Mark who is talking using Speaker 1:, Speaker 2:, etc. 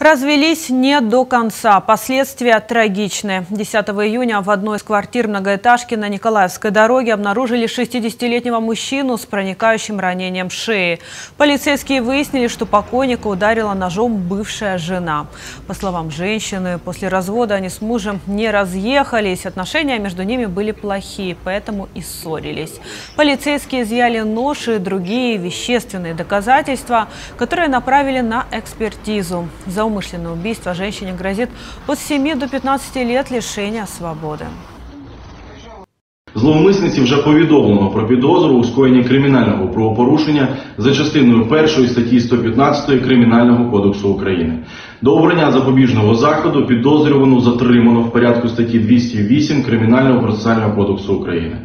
Speaker 1: Развелись не до конца. Последствия трагичные. 10 июня в одной из квартир многоэтажки на Николаевской дороге обнаружили 60-летнего мужчину с проникающим ранением шеи. Полицейские выяснили, что покойника ударила ножом бывшая жена. По словам женщины, после развода они с мужем не разъехались. Отношения между ними были плохие, поэтому и ссорились. Полицейские изъяли нож и другие вещественные доказательства, которые направили на экспертизу. За умышленное убийство женщине грозит от 7 до 15 лет лишения свободи.
Speaker 2: Зловмисниці вже повідомлено про підозру у скоєнні кримінального правопорушення за частиною 1 статті 115 Кримінального кодексу України. До обрання запобіжного заходу підозрювану затримано в порядку статті 208 Кримінального процесуального кодексу України.